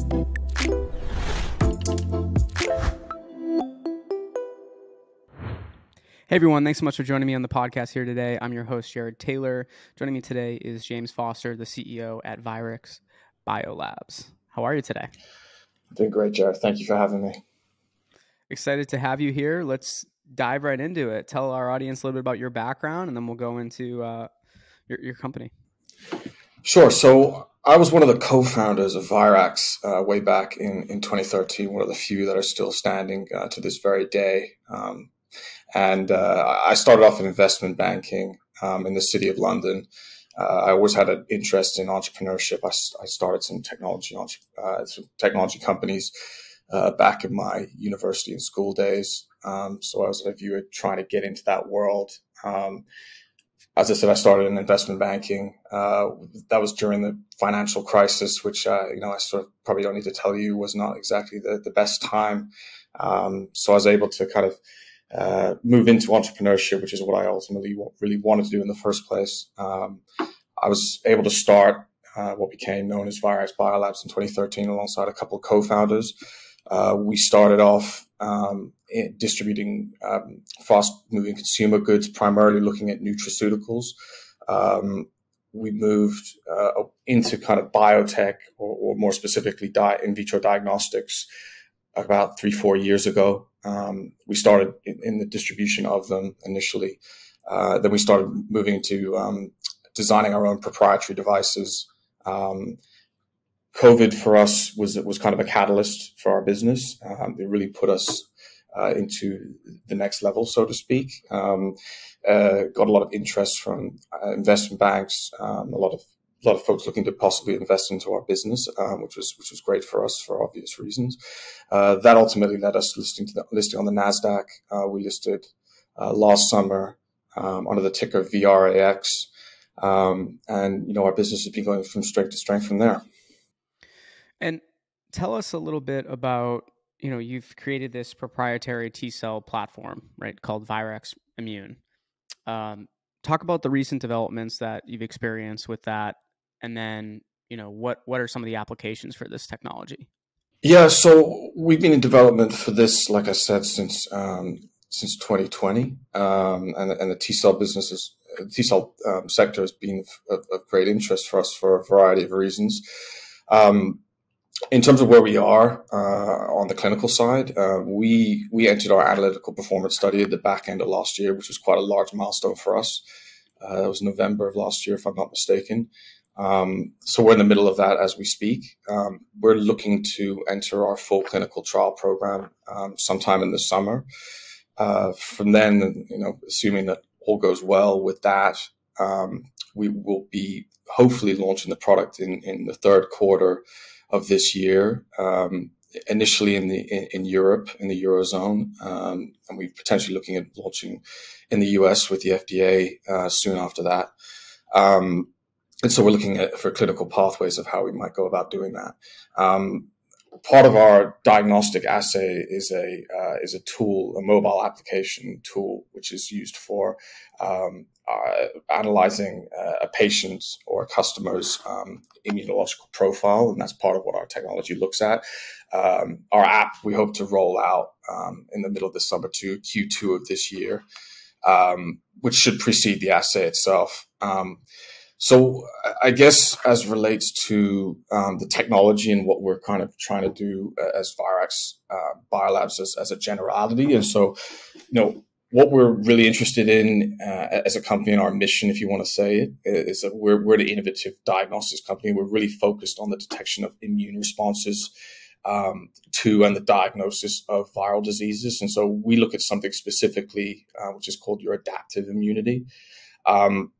Hey everyone, thanks so much for joining me on the podcast here today. I'm your host, Jared Taylor. Joining me today is James Foster, the CEO at Virax Biolabs. How are you today? Doing great, Jared. Thank you for having me. Excited to have you here. Let's dive right into it. Tell our audience a little bit about your background, and then we'll go into uh, your, your company. Sure. So I was one of the co-founders of Virax uh, way back in, in 2013, one of the few that are still standing uh, to this very day. Um, and uh, I started off in investment banking um, in the city of London. Uh, I always had an interest in entrepreneurship. I, I started some technology uh, some technology companies uh, back in my university and school days. Um, so I was a view of trying to get into that world. Um, as I said, I started in investment banking. Uh, that was during the financial crisis, which uh, you know I sort of probably don't need to tell you was not exactly the, the best time. Um, so I was able to kind of uh, move into entrepreneurship, which is what I ultimately really wanted to do in the first place. Um, I was able to start uh, what became known as Virax Biolabs in 2013 alongside a couple of co-founders. Uh, we started off um, distributing um, fast-moving consumer goods, primarily looking at nutraceuticals. Um, we moved uh, into kind of biotech, or, or more specifically, di- in vitro diagnostics, about three, four years ago. Um, we started in, in, the distribution of them initially. Uh, then we started moving into um, designing our own proprietary devices. Um, COVID for us was was kind of a catalyst for our business. Um, it really put us uh, into the next level, so to speak. Um, uh, got a lot of interest from uh, investment banks, um, a lot of a lot of folks looking to possibly invest into our business, um, which was which was great for us for obvious reasons. Uh, that ultimately led us listing to the, listing on the Nasdaq. Uh, we listed uh, last summer um, under the ticker VRAX, um, and you know our business has been going from strength to strength from there. And tell us a little bit about you know you've created this proprietary T cell platform, right, called Virax Immune. Um, talk about the recent developments that you've experienced with that and then you know what what are some of the applications for this technology? Yeah so we've been in development for this like i said since um, since 2020 um, and, and the t-cell business is t-cell um, sector has been of, of, great interest for us for a variety of reasons. Um, in terms of where we are uh, on the clinical side, uh, we we entered our analytical performance study at the back end of last year, which was quite a large milestone for us. Uh, it was November of last year, if I'm not mistaken. Um, so we're in the middle of that as we speak. Um, we're looking to enter our full clinical trial program um, sometime in the summer. Uh, from then, you know, assuming that all goes well with that, um, we will be hopefully launching the product in, in the third quarter of this year. Um, initially in the in, in, Europe, in the eurozone, um, and we're potentially looking at launching in the US with the FDA uh, soon after that. Um, and so we're looking at for clinical pathways of how we might go about doing that. Um, part of our diagnostic assay is a uh, is a tool, a mobile application tool, which is used for um, analyzing uh, a patient's or a customer's um, immunological profile, and that's part of what our technology looks at. Um, our app we hope to roll out um, in the middle of the summer to Q2 of this year, um, which should precede the assay itself. Um, so I guess as relates to um, the technology and what we're kind of trying to do as Virax uh, Biolabs as, as, a generality, and so you know what we're really interested in uh, as a company and our mission, if you want to say it, is that we're we're the innovative diagnostics company. We're really focused on the detection of immune responses um, to and the diagnosis of viral diseases, and so we look at something specifically uh, which is called your adaptive immunity. Um,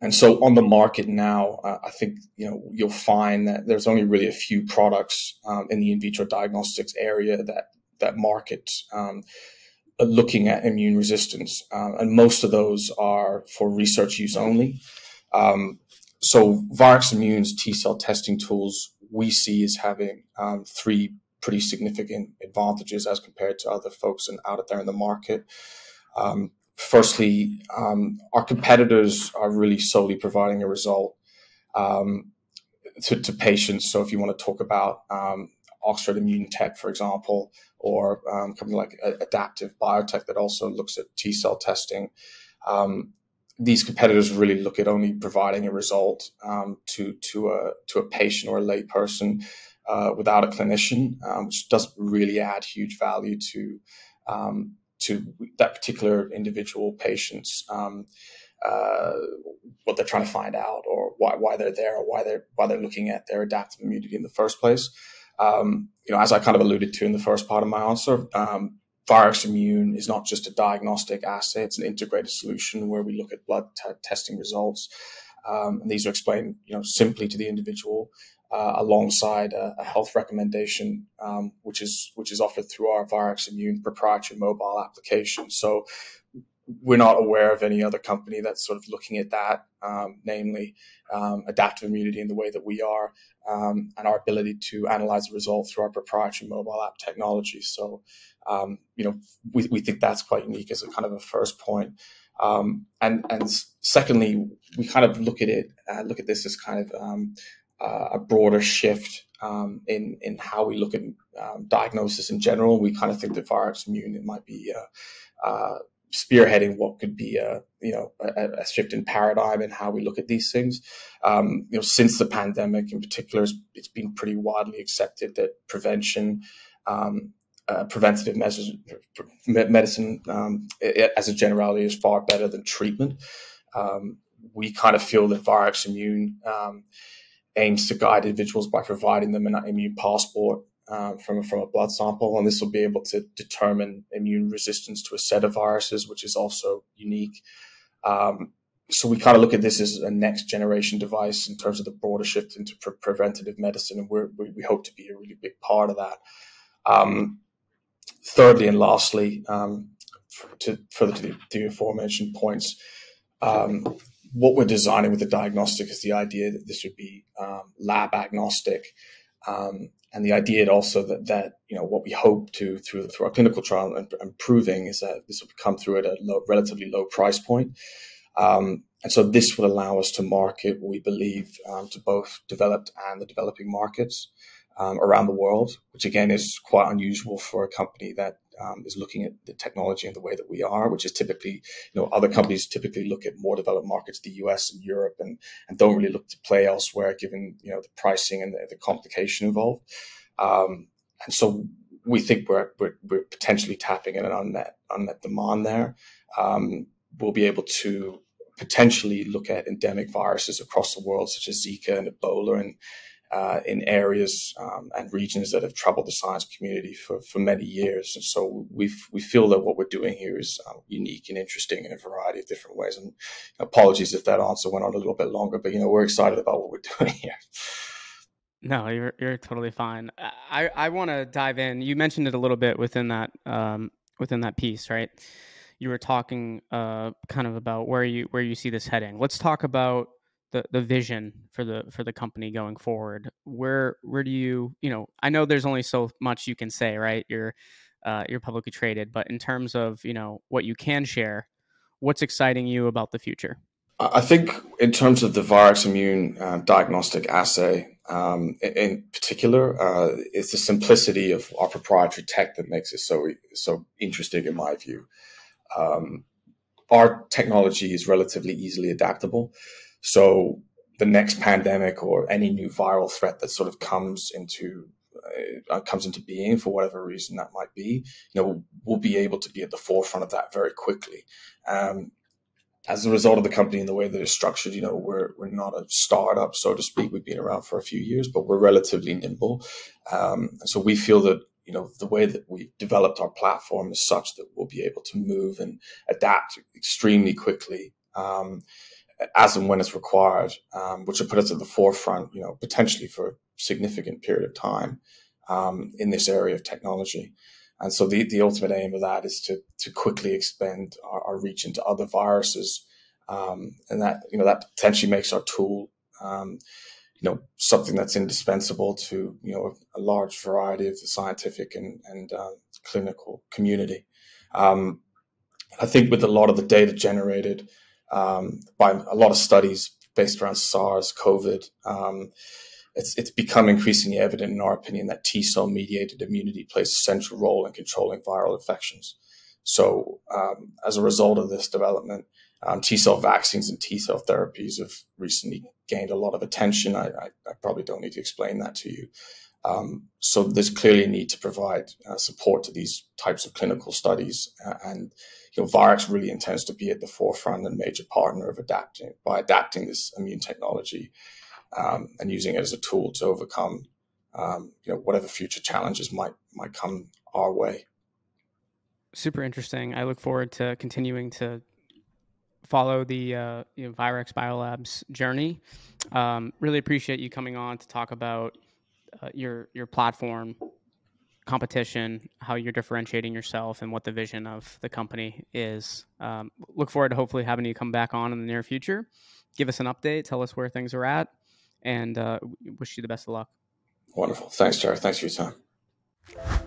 and so on the market now, uh, I think you know you'll find that there's only really a few products um, in the in vitro diagnostics area that that market um, looking at immune resistance, uh, and most of those are for research use only. Um, so Virax Immune's T cell testing tools we see as having um, three pretty significant advantages as compared to other folks in, out there in the market. Um, firstly, um, our competitors are really solely providing a result. Um, to, to, patients. So if you want to talk about um, Oxford Immunotec, for example, or um, company like Adaptive Biotech that also looks at T cell testing. Um, these competitors really look at only providing a result um, to to a to a patient or a layperson uh, without a clinician, um, which doesn't really add huge value to um, to that particular individual patient's um, uh, what they're trying to find out or why why they're there or why they're why they're looking at their adaptive immunity in the first place. Um, you know, as I kind of alluded to in the first part of my answer, um, Virax Immune is not just a diagnostic assay; it's an integrated solution where we look at blood t- testing results. Um, and these are explained, you know, simply to the individual uh, alongside a, a, health recommendation, um, which is which is offered through our Virax Immune proprietary mobile application. So we're not aware of any other company that's sort of looking at that, um, namely um, adaptive immunity in the way that we are, um, and our ability to analyze the results through our proprietary mobile app technology. So, um, you know, we, we think that's quite unique as a kind of a first point. Um, and and secondly, we kind of look at it, uh, look at this as kind of um, uh, a broader shift um, in in how we look at um, diagnosis in general. We kind of think that Virax Immune it might be uh, uh, spearheading what could be a you know a, a, shift in paradigm in how we look at these things. Um, you know, since the pandemic in particular, it's been pretty widely accepted that prevention. Um, uh, preventative measures, medicine um, as a generality is far better than treatment. Um, we kind of feel that Virax Immune um, aims to guide individuals by providing them an immune passport um, from, from a blood sample, and this will be able to determine immune resistance to a set of viruses, which is also unique. Um, so we kind of look at this as a next generation device in terms of the broader shift into pre- preventative medicine, and we we, hope to be a really big part of that. Um, thirdly, and lastly, um, to further to the, the aforementioned points, um, what we're designing with the diagnostic is the idea that this would be um, lab agnostic. Um, and the idea also that that you know what we hope to through through our clinical trial and, and proving is that this will come through at a low, relatively low price point. Um, and so this would allow us to market, we believe, um, to both developed and the developing markets um, around the world, which again is quite unusual for a company that um, is looking at the technology and the way that we are, which is typically, you know, other companies typically look at more developed markets, the US and Europe, and, and don't really look to play elsewhere given, you know, the pricing and the, the complication involved. Um, and so we think we're, we're, we're, potentially tapping in an unmet, unmet demand there. Um, we'll be able to potentially look at endemic viruses across the world, such as Zika and Ebola, and uh, in areas um, and regions that have troubled the science community for, for many years. And so we we feel that what we're doing here is uh, unique and interesting in a variety of different ways. And apologies if that answer went on a little bit longer, but you know we're excited about what we're doing here. No, you're you're totally fine. I I want to dive in. You mentioned it a little bit within that um, within that piece, right? You were talking uh, kind of about where you where you see this heading. Let's talk about the the vision for the for the company going forward where where do you you know i know there's only so much you can say right? You're uh, you're publicly traded but in terms of you know what you can share what's exciting you about the future? I think in terms of the Virax immune uh, diagnostic assay um, in, in, particular uh, it's the simplicity of our proprietary tech that makes it so so interesting in my view. Um, our technology is relatively easily adaptable so the next pandemic or any new viral threat that sort of comes into uh, comes into being for whatever reason that might be, you know, we'll be able to be at the forefront of that very quickly. Um, as a result of the company and the way that it's structured, you know, we're we're not a startup, so to speak. We've been around for a few years, but we're relatively nimble. Um, so we feel that you know the way that we've developed our platform is such that we'll be able to move and adapt extremely quickly. Um, as and when it's required, um, which will put us at the forefront, you know, potentially for a significant period of time um, in this area of technology. And so the, the ultimate aim of that is to, to quickly expand our, our reach into other viruses. Um, and that, you know, that potentially makes our tool, um, you know, something that's indispensable to, you know, a, large variety of the scientific and, and uh, clinical community. Um, I think with a lot of the data generated, um, by a lot of studies based around SARS, COVID, um, it's, it's become increasingly evident, in our opinion, that T cell mediated immunity plays a central role in controlling viral infections. So, um, as a result of this development, um, T cell vaccines and T cell therapies have recently gained a lot of attention. I, I, I probably don't need to explain that to you. Um, so there's clearly a need to provide uh, support to these types of clinical studies, uh, and you know, Virax really intends to be at the forefront and major partner of adapting by adapting this immune technology um, and using it as a tool to overcome um, you know whatever future challenges might might come our way. Super interesting. I look forward to continuing to follow the uh, you know, Virax Biolabs journey. Um, really appreciate you coming on to talk about uh, your your platform competition, how you're differentiating yourself, and what the vision of the company is. Um, look forward to hopefully having you come back on in the near future. Give us an update, tell us where things are at, and uh, wish you the best of luck. Wonderful. Thanks, Jared. Thanks for your time.